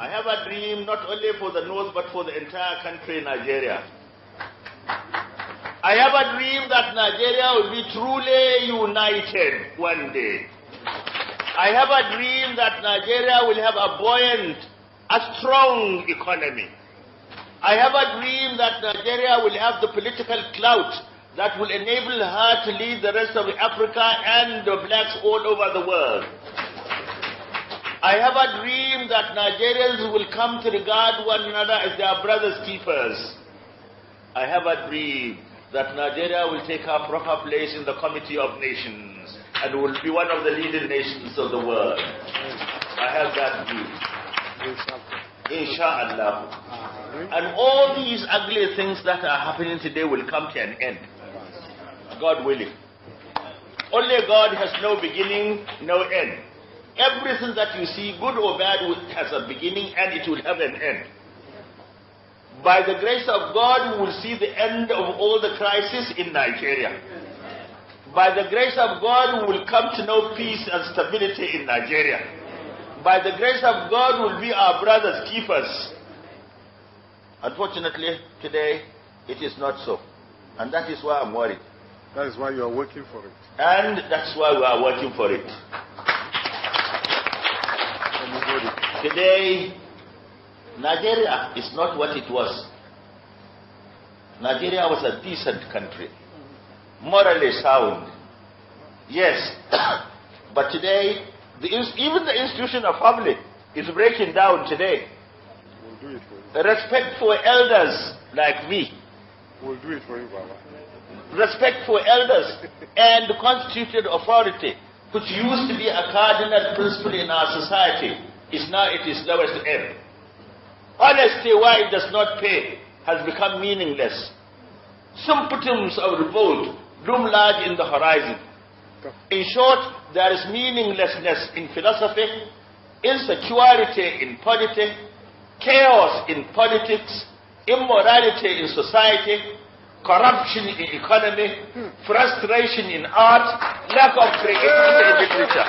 I have a dream not only for the North but for the entire country, Nigeria. I have a dream that Nigeria will be truly united one day. I have a dream that Nigeria will have a buoyant, a strong economy. I have a dream that Nigeria will have the political clout that will enable her to lead the rest of Africa and the blacks all over the world. I have a dream that Nigerians will come to regard one another as their brothers keepers. I have a dream that Nigeria will take her proper place in the Committee of Nations and will be one of the leading nations of the world. I have that dream. Insha'Allah. And all these ugly things that are happening today will come to an end. God willing. Only God has no beginning, no end. Everything that you see, good or bad, has a beginning and it will have an end. By the grace of God, we will see the end of all the crisis in Nigeria. By the grace of God, we will come to know peace and stability in Nigeria. By the grace of God, we will be our brothers' keepers. Unfortunately, today, it is not so. And that is why I'm worried. That is why you are working for it. And that's why we are working for it. Today, Nigeria is not what it was. Nigeria was a decent country, morally sound. Yes, but today, the, even the institution of family is breaking down today. We'll do it for you. Respect for elders like me, We'll do it for you, Baba. respect for elders and constituted authority, which used to be a cardinal principle in our society, is now at its lowest ebb. Honesty, why it does not pay, has become meaningless. Symptoms of revolt loom large in the horizon. In short, there is meaninglessness in philosophy, insecurity in politics, chaos in politics, immorality in society, corruption in economy, frustration in art, lack of creativity in literature.